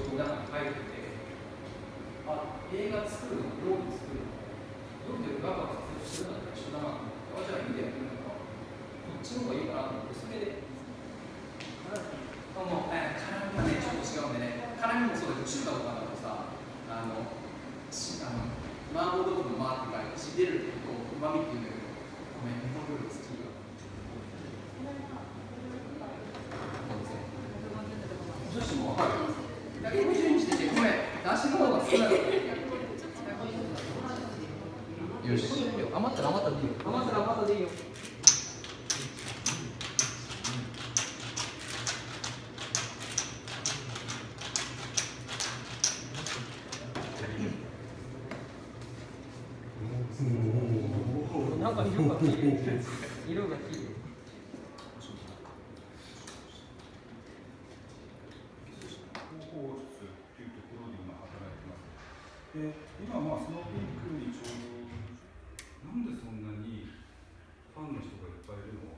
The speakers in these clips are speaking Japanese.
仕事の中に入っててあ映画作るの料理作るの料理でワクワクさせるするんだったら一緒だなと思ってあじゃあいいでやってみるのかこっちの方がいいかなと思ってそれであのえ辛みがねちょっと違うんでね辛みもそうだけど中華とかだとさあのしあの麻婆豆腐の麻って書いてし出るってこううまみっていうんだけどごめん日本料理好きよお寿司もはいごめんだしの方がなかったよし余ったら余ったでいいよ余ったら余ったでいいよなんか色が綺麗色が綺麗広報室っていうところで今働いてます。で、今まあスノーピークにちょうどなんでそんなにファンの人がいっぱいいるの？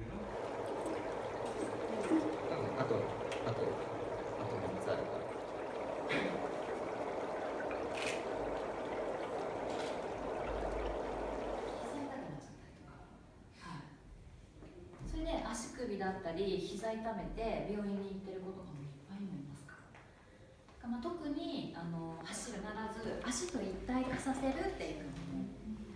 え？あとあとあと3つあるから。それで足首だったり膝痛めて病院に行ってる子とかもいっぱいいますから、まあ、特にあの走るならず足と一体化させるっていう、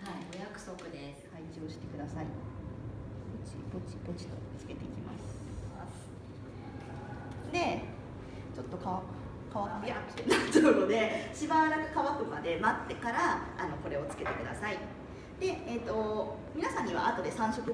はい、お約束です。配置をしてください。ポチポチポチとつけていきます。でちょっと乾乾くビャってなっちゃうのでしばらく乾くまで待ってからあのこれをつけてください。で、えー、と皆さんには後で3色